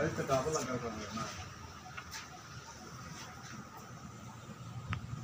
கழுத்து காவலாம் கிடக்குறாங்க